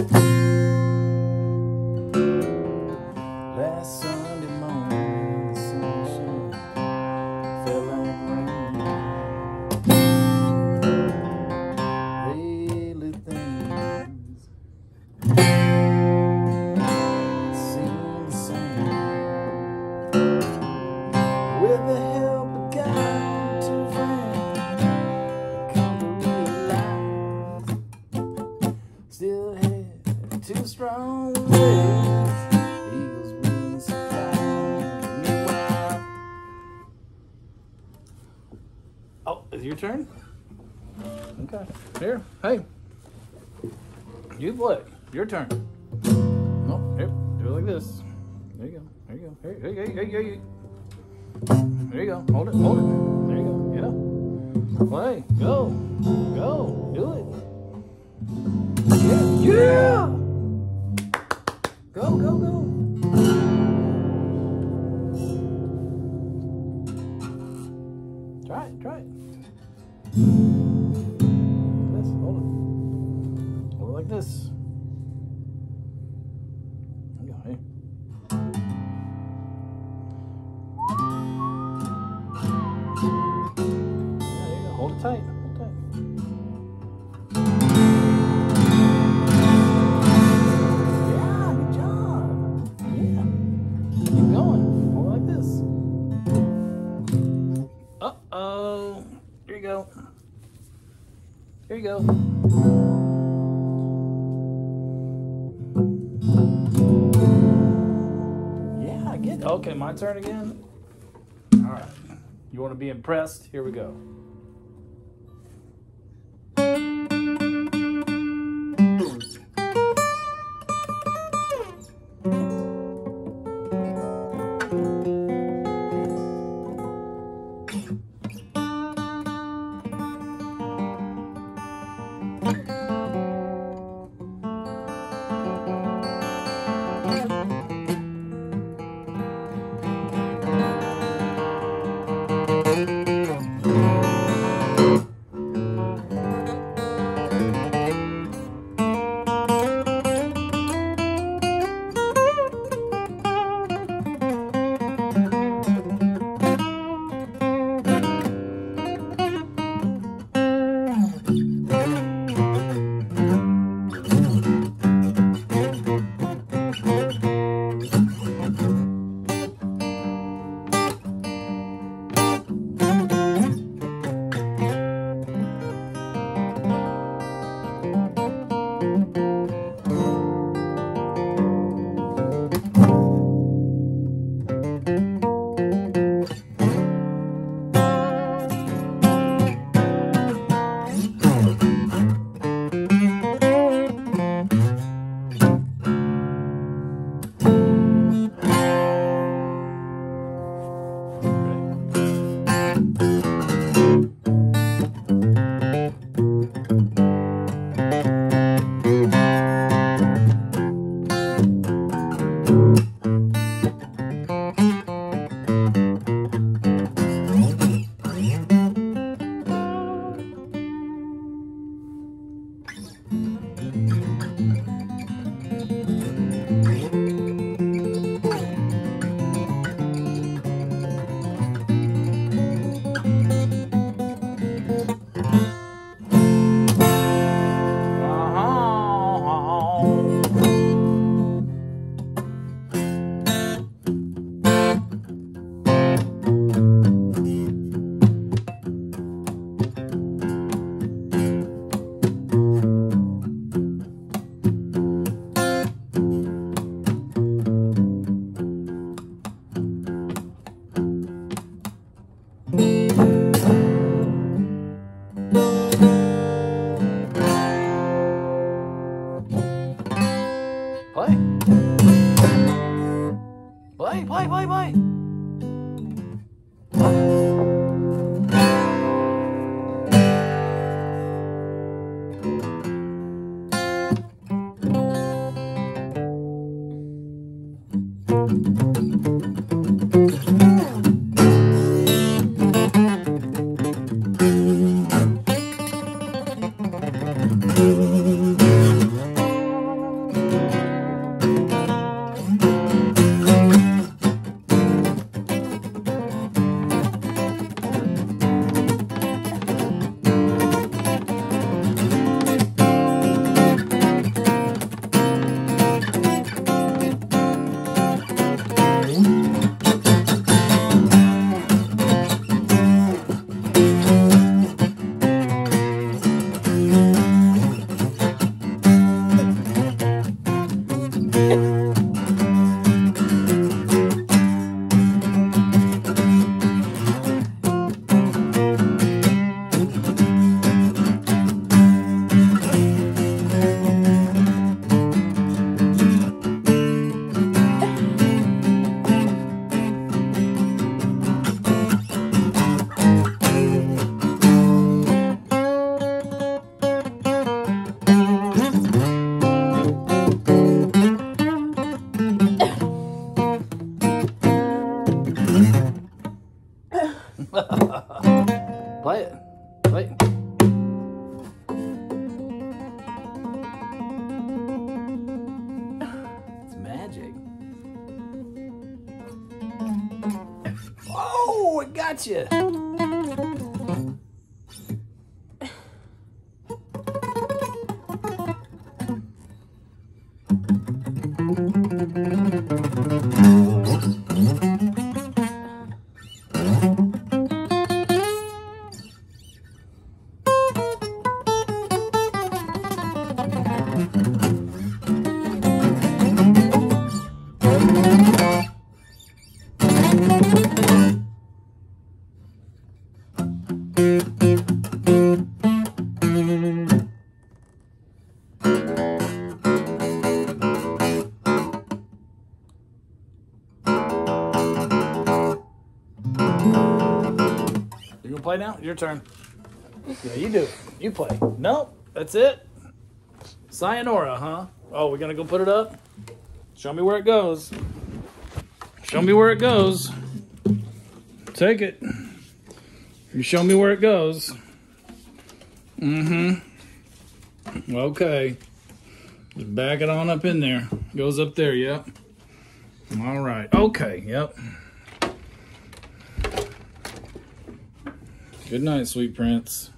Last two strong legs. Eagles wings supply. Meanwhile, oh, is it your turn? Okay, here, hey, you play. Your turn. Oh, here, do it like this. There you go. There you go. Here, here, here, here, here, here. There you go. Hold it. Hold it. There you go. Yeah. Play. Go. Go. Do it. Yeah. Yeah. Go. Yeah, get okay, my turn again. All right. You want to be impressed? Here we go. Play, play, play, play. Gotcha. You gonna play now? Your turn. Yeah, you do. You play. Nope, that's it. Sayonara, huh? Oh, we're gonna go put it up? Show me where it goes. Show me where it goes. Take it. You show me where it goes. Mm-hmm. Okay. Just back it on up in there. Goes up there, yep. All right. Okay, yep. Good night, sweet prince.